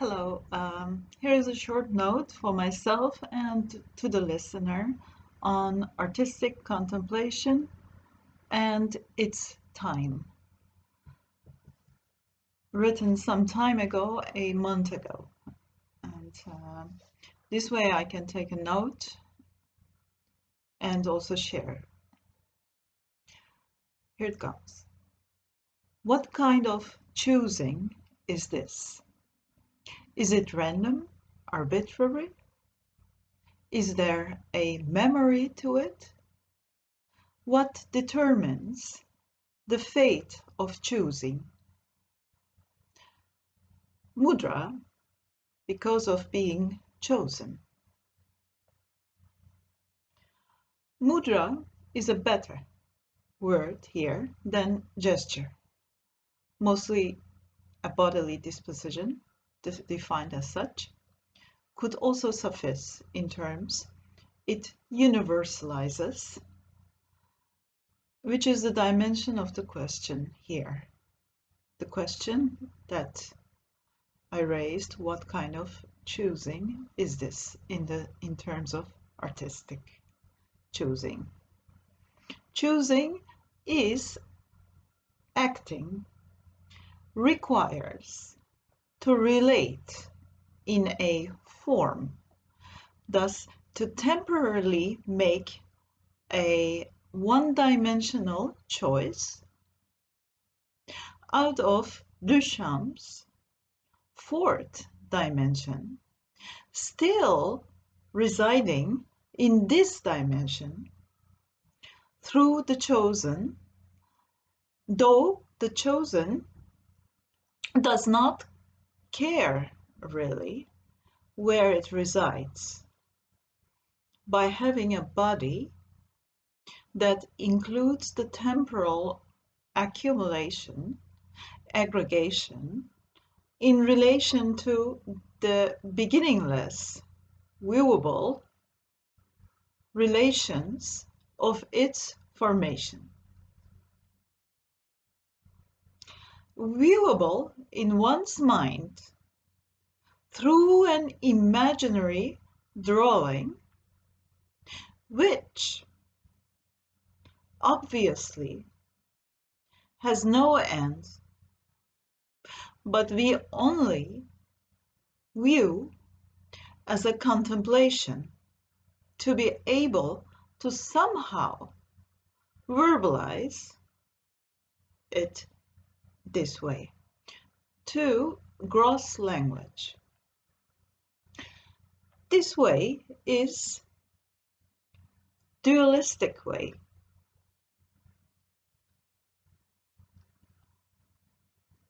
Hello, um, here is a short note for myself and to the listener on artistic contemplation and its time. Written some time ago, a month ago. And uh, this way I can take a note and also share. Here it comes. What kind of choosing is this? Is it random, arbitrary? Is there a memory to it? What determines the fate of choosing? Mudra, because of being chosen. Mudra is a better word here than gesture, mostly a bodily disposition defined as such, could also suffice in terms it universalizes, which is the dimension of the question here. The question that I raised, what kind of choosing is this in the in terms of artistic choosing? Choosing is acting requires to relate in a form, thus to temporarily make a one-dimensional choice out of Duchamp's fourth dimension, still residing in this dimension through the chosen, though the chosen does not care really where it resides by having a body that includes the temporal accumulation, aggregation, in relation to the beginningless, viewable relations of its formation. Viewable in one's mind through an imaginary drawing, which obviously has no end, but we only view as a contemplation to be able to somehow verbalize it this way. Two, gross language. This way is dualistic way.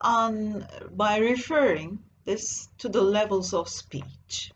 On, by referring this to the levels of speech.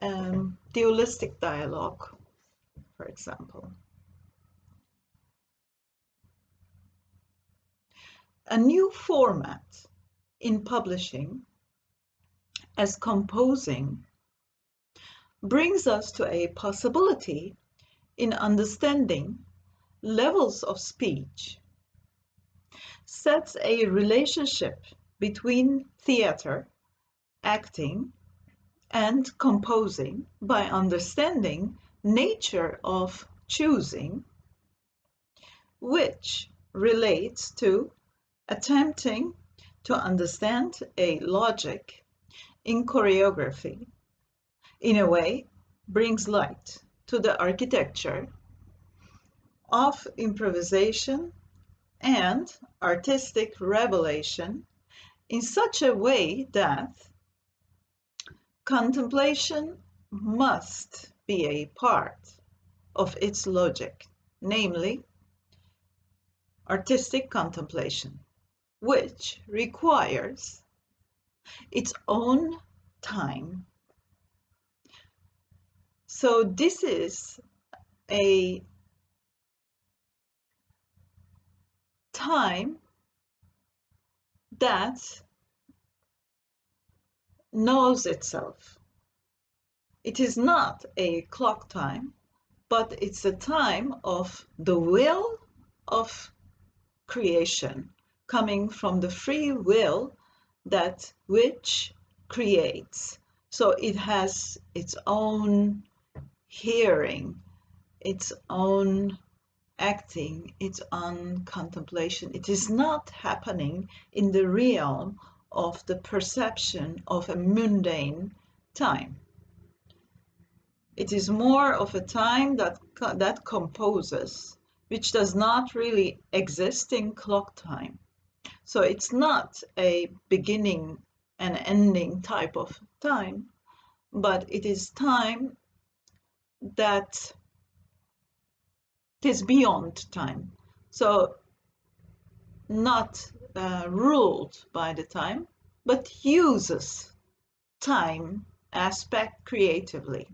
Um, dualistic dialogue, for example. A new format in publishing as composing brings us to a possibility in understanding levels of speech, sets a relationship between theater, acting, and composing by understanding nature of choosing, which relates to attempting to understand a logic in choreography in a way brings light to the architecture of improvisation and artistic revelation in such a way that contemplation must be a part of its logic, namely artistic contemplation which requires its own time. So this is a time that knows itself. It is not a clock time, but it's a time of the will of creation coming from the free will that which creates. So it has its own hearing, its own acting, its own contemplation. It is not happening in the realm of the perception of a mundane time. It is more of a time that, that composes, which does not really exist in clock time. So it's not a beginning and ending type of time, but it is time that is beyond time. So not uh, ruled by the time, but uses time aspect creatively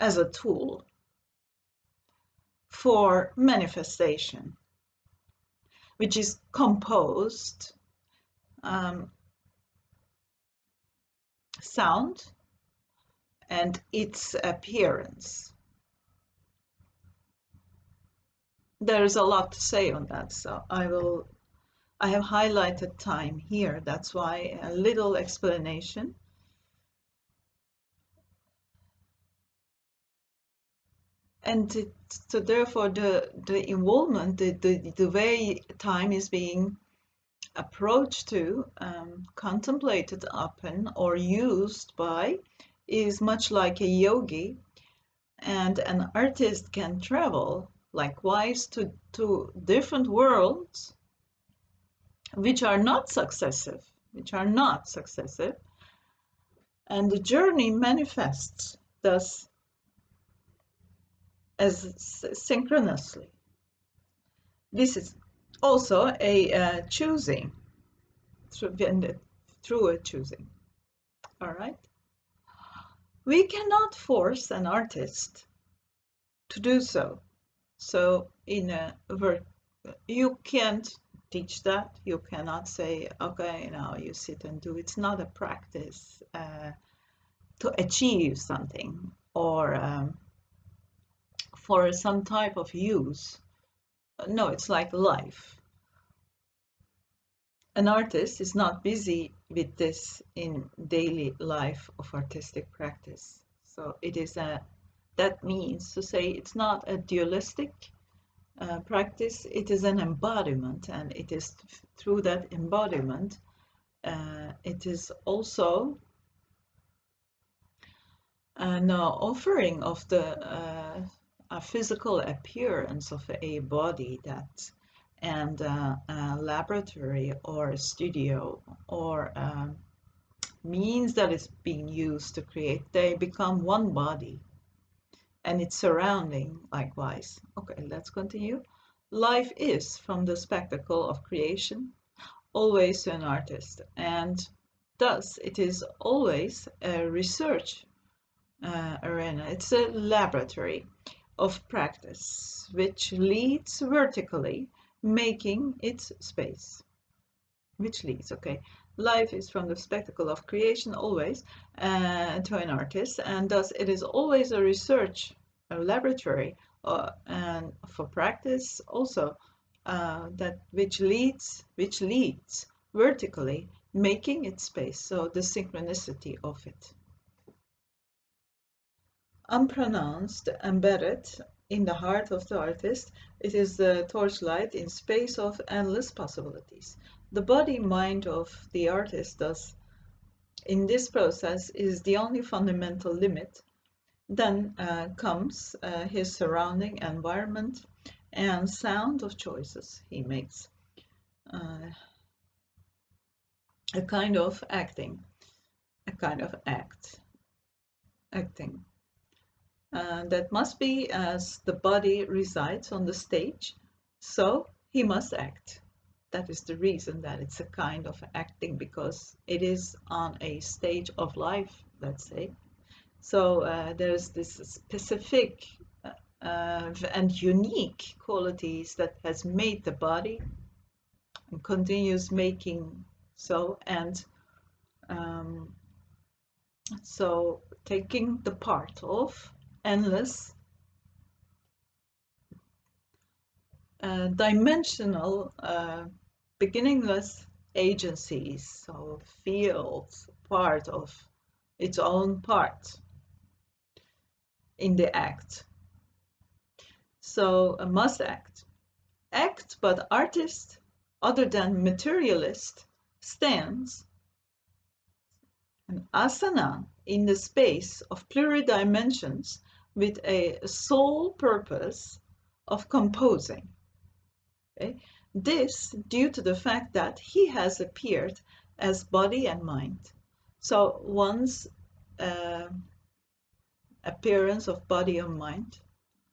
as a tool for manifestation, which is composed um, sound and its appearance. There's a lot to say on that, so I will I have highlighted time here. That's why a little explanation. And so therefore the, the involvement, the, the, the way time is being approached to, um, contemplated upon or used by is much like a yogi and an artist can travel likewise to, to different worlds which are not successive, which are not successive. And the journey manifests thus as synchronously. This is also a uh, choosing through, through a choosing. All right. We cannot force an artist to do so. So in a work, you can't teach that. You cannot say, okay, now you sit and do. It's not a practice uh, to achieve something or um, for some type of use. No, it's like life. An artist is not busy with this in daily life of artistic practice. So it is a, that means to say it's not a dualistic uh, practice, it is an embodiment, and it is through that embodiment, uh, it is also an uh, offering of the uh, a physical appearance of a body that and uh, a laboratory or a studio or um, means that is being used to create, they become one body and its surrounding likewise. Okay, let's continue. Life is from the spectacle of creation, always to an artist, and thus it is always a research uh, arena. It's a laboratory of practice which leads vertically, making its space. Which leads, okay. Life is from the spectacle of creation always uh, to an artist, and thus it is always a research a laboratory uh, and for practice also uh, that which leads which leads vertically making its space so the synchronicity of it unpronounced embedded in the heart of the artist it is the torchlight in space of endless possibilities the body mind of the artist thus in this process is the only fundamental limit then uh, comes uh, his surrounding environment and sound of choices he makes. Uh, a kind of acting, a kind of act, acting. Uh, that must be as the body resides on the stage, so he must act. That is the reason that it's a kind of acting because it is on a stage of life, let's say. So uh, there's this specific uh, and unique qualities that has made the body and continues making so and um, so taking the part of endless uh, dimensional, uh, beginningless agencies, so fields, part of its own part in the act. So a must act. Act, but artist, other than materialist, stands an asana in the space of pluridimensions with a sole purpose of composing. Okay? This due to the fact that he has appeared as body and mind. So one's uh, appearance of body and mind,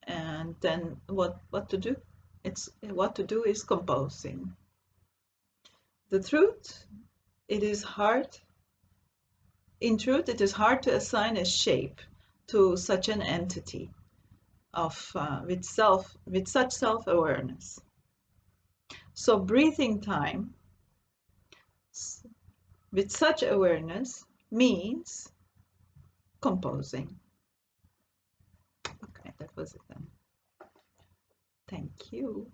and then what what to do? It's what to do is composing. The truth, it is hard. In truth, it is hard to assign a shape to such an entity of uh, with self with such self-awareness. So breathing time with such awareness means composing. Okay, that was it then. Thank you.